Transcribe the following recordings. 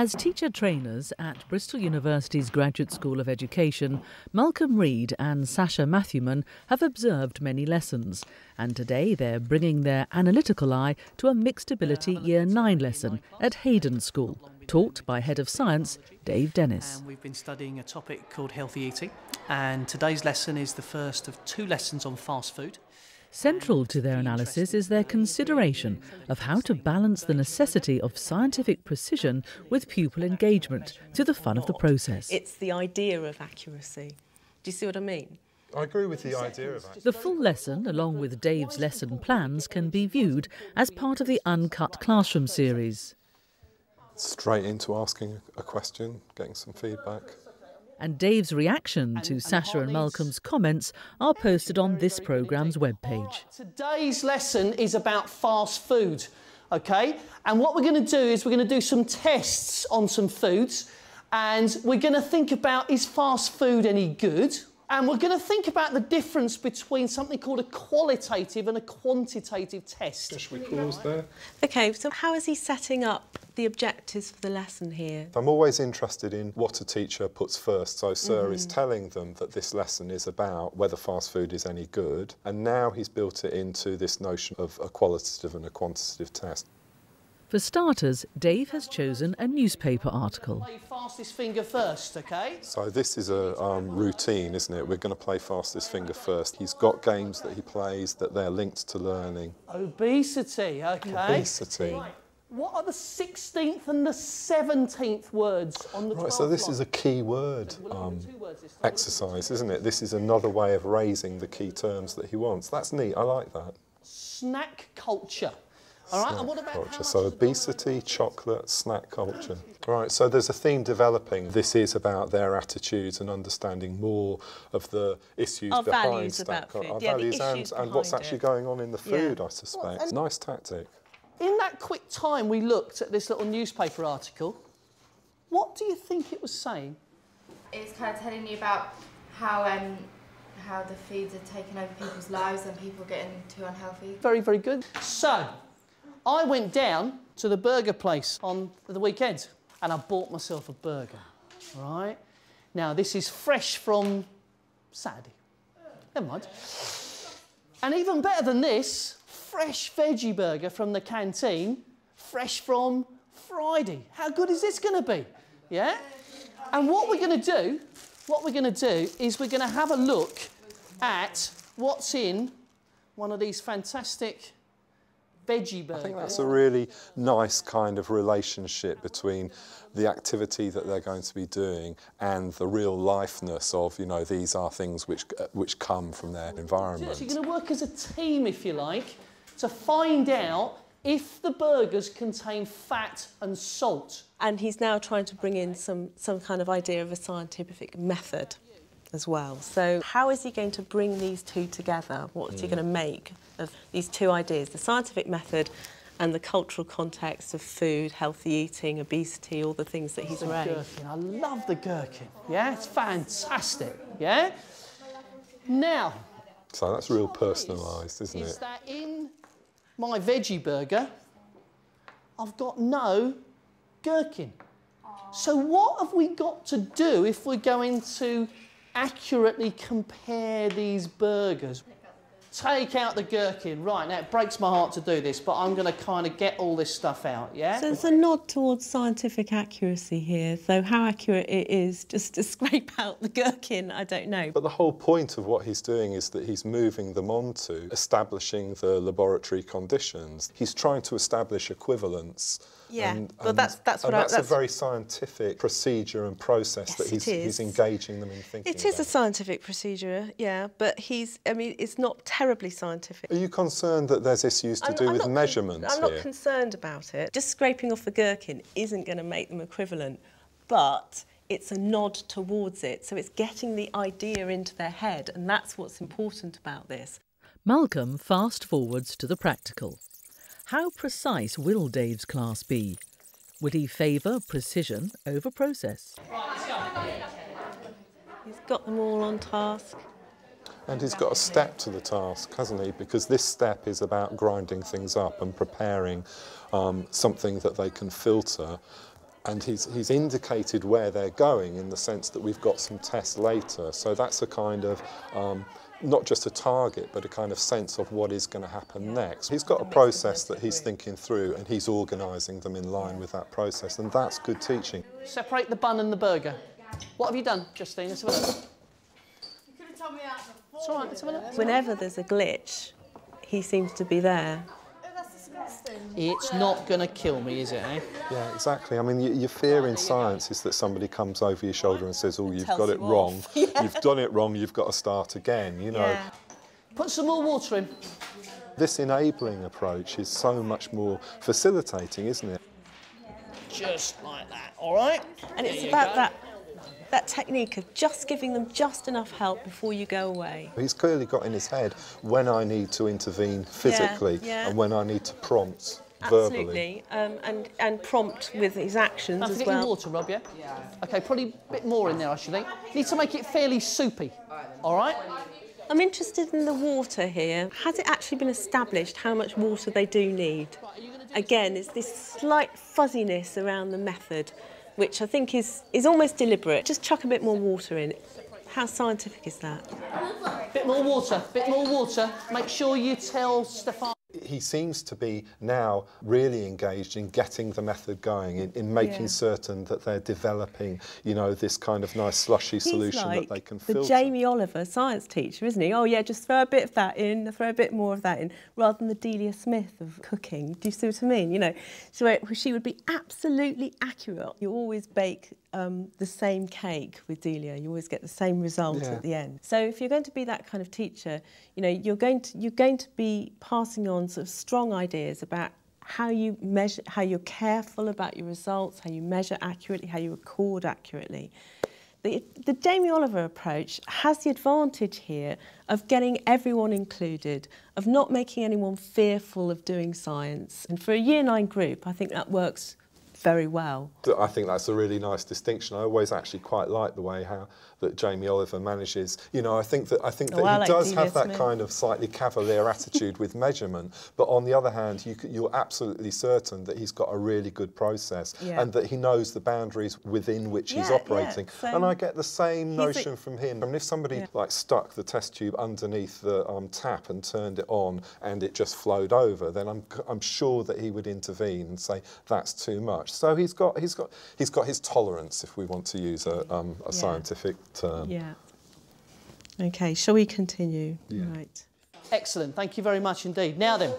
As teacher trainers at Bristol University's Graduate School of Education, Malcolm Reed and Sasha Matthewman have observed many lessons, and today they're bringing their analytical eye to a mixed ability Year 9 lesson at Haydon School, taught by Head of Science Dave Dennis. And we've been studying a topic called healthy eating, and today's lesson is the first of two lessons on fast food. Central to their analysis is their consideration of how to balance the necessity of scientific precision with pupil engagement to the fun of the process. It's the idea of accuracy. Do you see what I mean? I agree with the idea of The full lesson, along with Dave's lesson plans, can be viewed as part of the Uncut Classroom series. straight into asking a question, getting some feedback. And Dave's reaction to Sasha and Malcolm's comments are posted on this programme's webpage. Today's lesson is about fast food, okay? And what we're going to do is we're going to do some tests on some foods, and we're going to think about is fast food any good? And we're going to think about the difference between something called a qualitative and a quantitative test. Should we pause there? Okay, so how is he setting up the objectives for the lesson here? I'm always interested in what a teacher puts first. So Sir is mm-hmm. telling them that this lesson is about whether fast food is any good, and now he's built it into this notion of a qualitative and a quantitative test. For starters, Dave has chosen a newspaper article. Play fastest finger first, okay? So this is a um, routine, isn't it? We're going to play fastest finger first. He's got games that he plays that they're linked to learning. Obesity, okay? Obesity. What are the 16th and the 17th words on the Right, so this line? is a key word um, at two words this time. exercise, isn't it? This is another way of raising the key terms that he wants. That's neat. I like that. Snack culture. All right, and Snack what about culture. So obesity, chocolate, snack culture. Right. So there's a theme developing. This is about their attitudes and understanding more of the issues Our behind values snack about culture. food. Our Yeah, values and, issues and what's behind actually it. going on in the Yeah. food, I suspect. and- nice tactic. In that quick time we looked at this little newspaper article, what do you think it was saying? it's kind of telling you about how um, how the feeds are taking over people's lives and people getting too unhealthy. Very, very good. So, I went down to the burger place on the weekend and I bought myself a burger. Right? Now, this is fresh from Saturday. Never mind. And even better than this, fresh veggie burger from the canteen, fresh from Friday. How good is this going to be? Yeah? And what we're going to do, what we're going to do is we're going to have a look at what's in one of these fantastic veggie burgers. I think that's a really nice kind of relationship between the activity that they're going to be doing and the real lifeness of, you know, these are things which, uh, which come from their environment. So you're going to work as a team, if you like, to find out if the burgers contain fat and salt. And he's now trying to bring in some, some kind of idea of a scientific method as well. So how is he going to bring these two together? What's he hmm. going to make of these two ideas, the scientific method and the cultural context of food, healthy eating, obesity, all the things that he's The gherkin. I love the gherkin. Yeah, it's fantastic. Yeah? Now, So that's real personalised, isn't is it? that in my veggie burger, I've got no gherkin. So what have we got to do if we're going to accurately compare these burgers? Take out the gherkin. Right, now it breaks my heart to do this, but I'm going to kind of get all this stuff out, yeah? So there's a nod towards scientific accuracy here. So how accurate it is just to scrape out the gherkin, I don't know. But the whole point of what he's doing is that he's moving them on to establishing the laboratory conditions. He's trying to establish equivalence. Yeah, and, well, and- that's- that's and what I- that's, that's- a very scientific procedure and process Yes, that he's, he's engaging them in thinking It is a scientific procedure, yeah, but he's, I mean, it's not terribly scientific. Are you concerned that there's issues to I'm- do I'm with not con- measurements I'm not concerned about it. Just scraping off a gherkin isn't going to make them equivalent, but it's a nod towards it. So it's getting the idea into their head, and that's what's important about this. Malcolm fast forwards to the practical. How precise will Dave's class be? Would he favour precision over process? He's got them all on task. And he's got a step to the task, hasn't he? Because this step is about grinding things up and preparing um, something that they can filter and he's, he's indicated where they're going in the sense that we've got some tests later. So that's a kind of um, not just a target, but a kind of sense of what is going to happen next. He's got a process that he's thinking through and he's organising them in line with that process, and that's good teaching. Separate the bun and the burger. What have you done, Justine? Whenever there's a glitch, he seems to be there. Oh, that's disgusting. It's not going to kill me, is it, eh? Yeah, exactly. I mean, y- your fear in science is that somebody comes over your shoulder and says, "Oh, you've got it wrong. Yeah. You've done it wrong. You've got to start again." You know, Yeah. Put some more water in. this enabling approach is so much more facilitating, isn't it? Just like that, all right? And There it's about go. that that technique of just giving them just enough help before you go away. He's clearly got in his head when I need to intervene physically yeah. and when I need to prompt verbally. Absolutely, um, and and prompt with his actions Don't as forget your well. water, Rob, yeah? Yeah. OK, probably a bit more in there, I should think. Need to make it fairly soupy, all right? I'm interested in the water here. Has it actually been established how much water they do need? Again, it's this slight fuzziness around the method, which I think is, is almost deliberate. Just chuck a bit more water in. How scientific is that? Bit more water, bit more water. Make sure you tell Stefan. He seems to be now really engaged in getting the method going, in, in making Yeah. certain that they're developing, you know, this kind of nice slushy solution like that they can the filter. Jamie Oliver science teacher, isn't he? Oh yeah, just throw a bit of that in, throw a bit more of that in, rather than the Delia Smith of cooking. Do you see what I mean? You know, so it, she would be absolutely accurate. You always bake um, the same cake with Delia. You always get the same result Yeah. at the end. So if you're going to be that kind of teacher, you know, you're going to you're going to be passing on sort of strong ideas about how you measure, how you're careful about your results, how you measure accurately, how you record accurately. The, the Jamie Oliver approach has the advantage here of getting everyone included, of not making anyone fearful of doing science. And for a year nine group, I think that works very well. I think that's a really nice distinction. I always actually quite like the way how that Jamie Oliver manages. You know, I think that I think that Oh, he like does have that kind of slightly cavalier attitude with measurement, but on the other hand, you, you're absolutely certain that he's got a really good process Yeah. and that he knows the boundaries within which he's Yeah, yeah, operating. so and I get the same he's notion from him. I mean, if somebody Yeah. like stuck the test tube underneath the um, tap and turned it on and it just flowed over, then I'm, I'm sure that he would intervene and say that's too much. So he's got he's got he's got his tolerance, if we want to use a, um, a Yeah. scientific term. Yeah. Okay, shall we continue? Yeah. Right. Excellent, thank you very much indeed. Now then,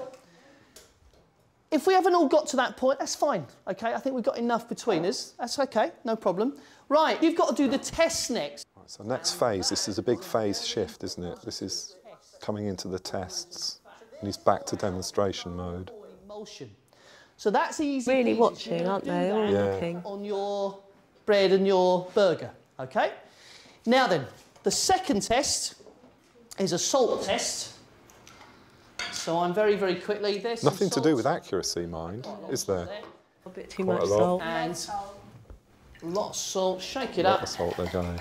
if we haven't all got to that point, that's fine, okay? I think we've got enough between us. That's okay, no problem. Right, you've got to do the tests next. Right, so next phase, this is a big phase shift, isn't it? This is coming into the tests, and he's back to demonstration mode. So that's easy. Really peasy. watching, You're gonna aren't they? All Yeah. looking. On your bread and your burger, okay? Now then, the second test is a salt test. So I'm very, very quickly. There's some Nothing to do with accuracy, mind, is there? A bit too Quite much salt. And a lot of salt. Shake it Lot up. of salt they're going.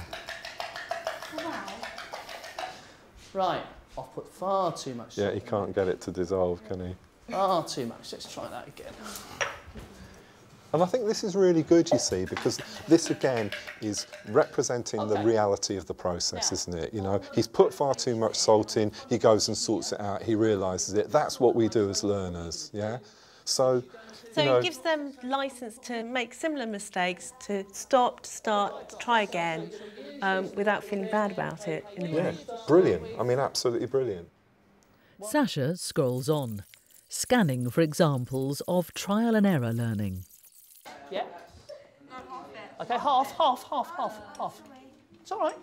Right. I've put far too much Yeah, salt. he can't get it to dissolve, can he? Far too much. Let's try that again. And I think this is really good, you see, because this again is representing the reality of the process, isn't it? You know, he's put far too much salt in, he goes and sorts it out, he realises it. That's what we do as learners, yeah? So, So you know, it gives them license to make similar mistakes, to stop, to start, to try again, um, without feeling bad about it. In a yeah, brilliant. I mean, absolutely brilliant. Sasha scrolls on, scanning for examples of trial and error learning. Yeah? Okay, half, half, half, half, half. It's all right.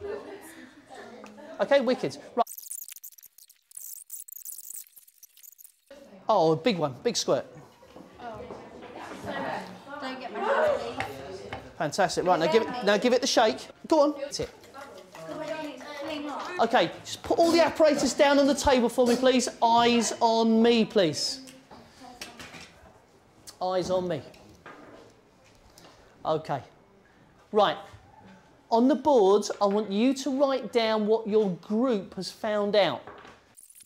Okay, wicked. Right. Oh, a big one, big squirt. Oh. Don't get my. Fantastic. Right, now give it now give it the shake. Go on. That's it. Okay, just put all the apparatus down on the table for me, please. Eyes on me, please. Eyes on me. Okay. Right. On the boards, I want you to write down what your group has found out.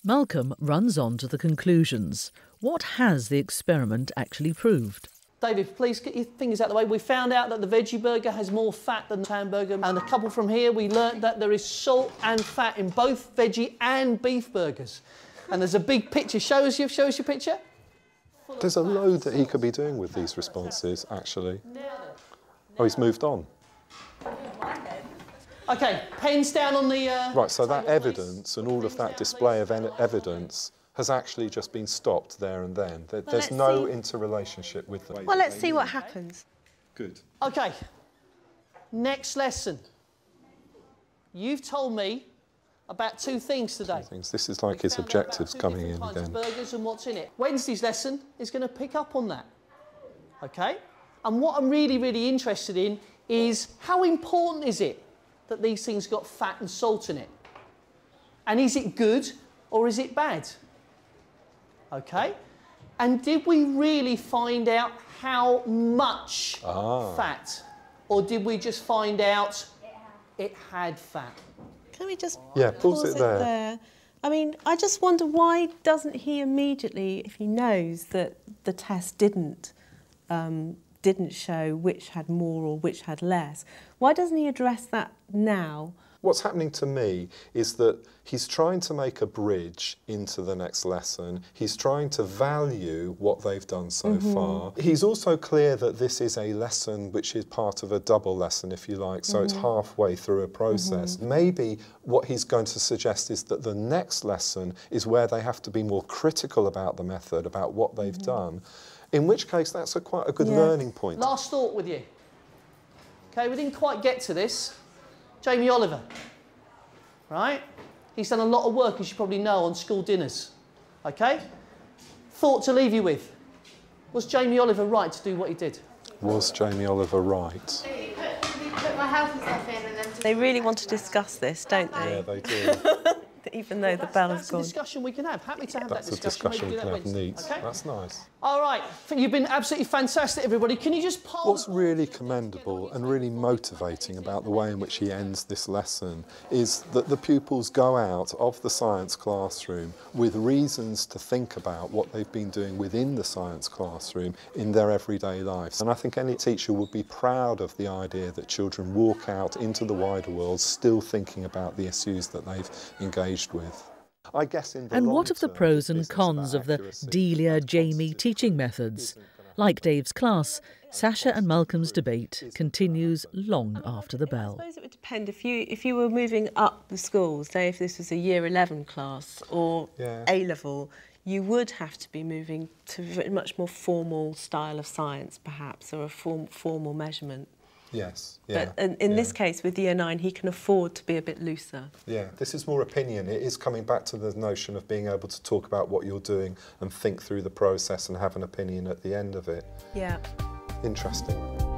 Malcolm runs on to the conclusions. What has the experiment actually proved? David, please get your fingers out of the way. We found out that the veggie burger has more fat than the hamburger. And a couple from here, we learnt that there is salt and fat in both veggie and beef burgers. And there's a big picture. Show us your, show us your picture. There's a load that he could be doing with these responses, actually. Oh, he's moved on. Okay, pens down on the. Uh, Right, so that evidence and all of that display of evidence has actually just been stopped there and then. There, there's no see. interrelationship with them. Well, let's see what happens. Good. Okay, next lesson. You've told me about two things today. Things. This is like his Found out about objectives coming in again. Burgers and what's in it. Wednesday's lesson is going to pick up on that. Okay? And what I'm really, really interested in is how important is it that these things got fat and salt in it? And is it good or is it bad? Okay? And did we really find out how much Ah. fat? Or did we just find out it had fat? Can we just Yeah, pause it there. I mean, I just wonder why doesn't he immediately, if he knows that the test didn't um, didn't show which had more or which had less, why doesn't he address that now? What's happening to me is that he's trying to make a bridge into the next lesson. He's trying to value what they've done so mm-hmm. far. He's also clear that this is a lesson which is part of a double lesson, if you like, so it's mm-hmm. halfway through a mm-hmm. process. Maybe what he's going to suggest is that the next lesson is where they have to be more critical about the method, about what they've done. In which case, that's a quite a good Yeah. learning point. Last thought with you. Okay, we didn't quite get to this. Jamie Oliver, right? He's done a lot of work, as you probably know, on school dinners. Okay? Thought to leave you with. Was Jamie Oliver right to do what he did? Was Jamie Oliver right? You put, you put my healthy stuff in and then just They really want to discuss this, don't they? Yeah, they do. Even though the That's, bell that's a discussion we can have. Happy to have That's that discussion. discussion we can have neat. Okay? That's nice. All right. You've been absolutely fantastic, everybody. Can you just pause? What's really commendable and really motivating about the way in which he ends this lesson is that the pupils go out of the science classroom with reasons to think about what they've been doing within the science classroom in their everyday lives. And I think any teacher would be proud of the idea that children walk out into the wider world still thinking about the issues that they've engaged with. I guess in the And what of the pros and cons of the Delia Jamie teaching methods? Like Dave's class, Sasha and Malcolm's debate continues long after the I bell. suppose it would depend if you if you were moving up the schools, say if this was a year 11 class or Yeah. A level, you would have to be moving to a much more formal style of science, perhaps, or a form, formal measurement. Yes. Yeah. But in, in this case, with year nine, he can afford to be a bit looser. Yeah, this is more opinion. It is coming back to the notion of being able to talk about what you're doing and think through the process and have an opinion at the end of it. Yeah. Interesting.